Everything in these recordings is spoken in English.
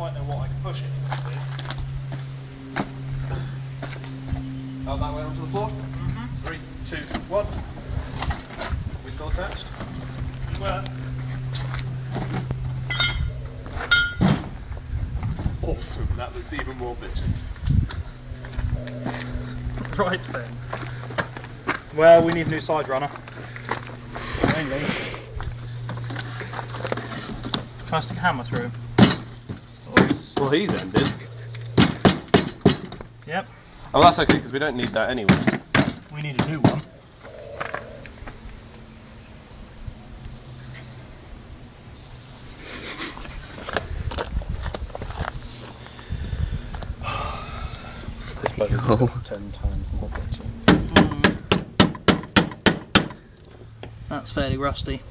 quite know what I can push it with. Out that way onto the floor. Mm-hmm. Three, two, one. We still attached? Well, Awesome. That looks even more bitchy. right then. Well, we need a new side runner. Mainly. Can I stick a hammer through him? Well, he's ended. Yep. Oh, that's okay because we don't need that anyway. We need a new one. This boat hell. is ten times more bitchy. That's fairly rusty.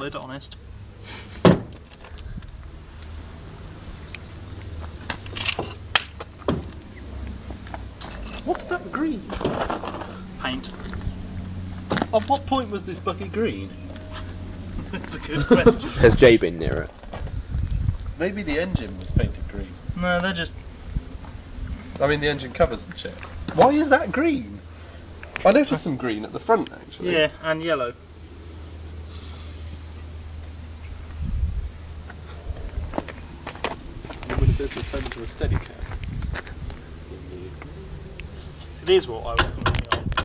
Still solid, honest. What's that green? Paint. At what point was this bucket green? That's a good question. Has Jay been near it? Maybe the engine was painted green. no, they're just. I mean, the engine covers and shit. Why is that green? I noticed some green at the front actually. Yeah, and yellow. Been to turn into a steady cam. It is what I was